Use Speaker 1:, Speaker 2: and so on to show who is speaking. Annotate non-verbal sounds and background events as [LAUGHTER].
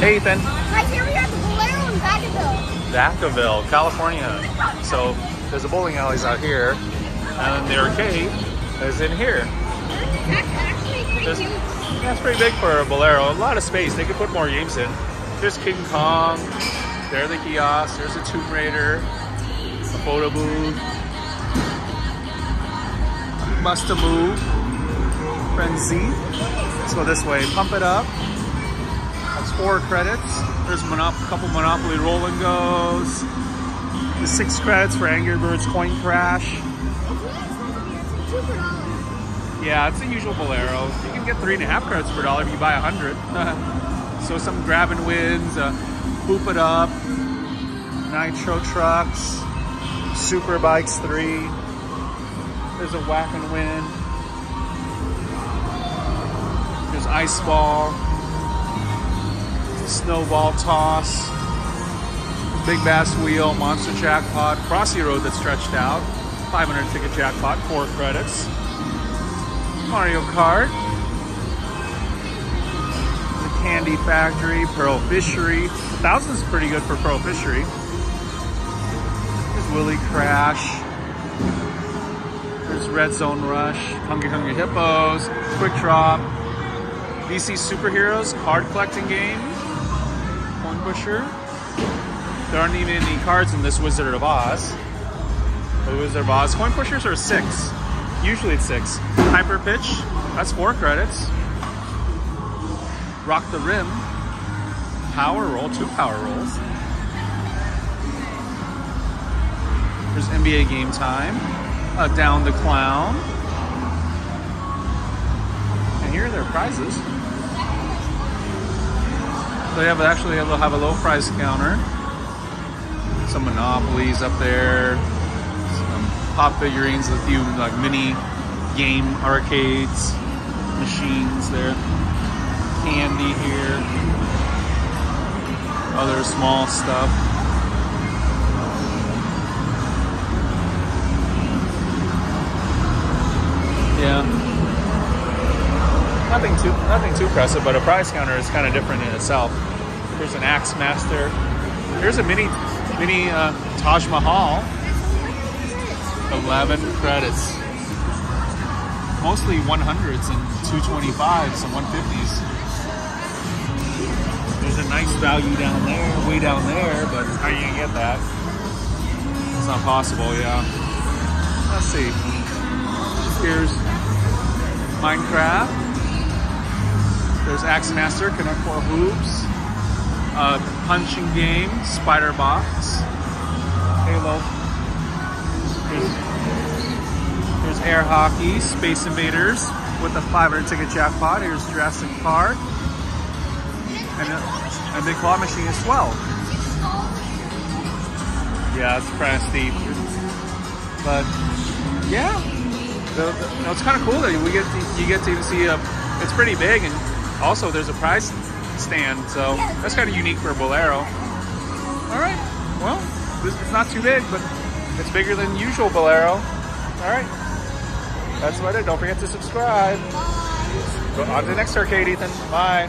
Speaker 1: Hey, Ethan.
Speaker 2: Right here we have the Bowlero in Vacaville.
Speaker 1: Vacaville, California. So there's the bowling alleys out here, and the arcade is in here.
Speaker 2: That's actually pretty.
Speaker 1: Yeah, pretty big for a Bowlero. A lot of space. They could put more games in. There's King Kong. There the kiosk. There's a Tomb Raider. A photo booth. Musta Move. Frenzy. Let's go this way. Pump it up. Four credits. There's a monop- couple Monopoly roll and goes. The six credits for Angry Birds Coin Crash. Yeah, it's the usual Bowlero. You can get three and a half credits per dollar if you buy a hundred. [LAUGHS] so some grab and wins, uh, Hoop It Up, Nitro Trucks, Super Bikes 3. There's a Whack and Win. There's Ice Ball, Snowball Toss, Big Bass Wheel, Monster Jackpot, Crossy Road that stretched out, 500 ticket jackpot, four credits. Mario Kart, the Candy Factory, Pearl Fishery. Thousands is pretty good for Pearl Fishery. There's Willy Crash. There's Red Zone Rush, Hungry Hungry Hippos, Quick Drop, DC Superheroes, card collecting game, Pusher. There aren't even any cards in this Wizard of Oz. The Wizard of Oz. Coin pushers are six. Usually it's six. Hyper pitch, that's four credits. Rock the rim. Power roll, two power rolls. There's NBA game time. Uh, down the clown. And here are their prizes. They have actually they'll have a low price counter. Some monopolies up there some pop figurines, a few like mini game arcades, machines there, candy here, other small stuff. Nothing too impressive, but a prize counter is kind of different in itself. Here's an Axe Master. Here's a mini mini uh, Taj Mahal. 11 credits. Mostly 100s and 225s and 150s. There's a nice value down there, way down there, but how are you gonna get that? It's not possible, yeah. Let's see. Here's Minecraft. There's Axe Master, Connect Four Hoops. Uh, punching game, Spider Box. Halo There's, here's air hockey, Space Invaders with a 500 ticket jackpot. Here's Jurassic Park. And a, and a big claw machine as well. Yeah, it's kind of steep. But yeah, the, the, you know, it's kind of cool that we get to, you get to even see a. It's pretty big, and also there's a prize stand, so that's kind of unique for a Bowlero. All right, well, this, it's not too big, but it's bigger than usual Bowlero. All right. That's about it. Don't forget to subscribe. Go on to the next arcade, Ethan. Bye.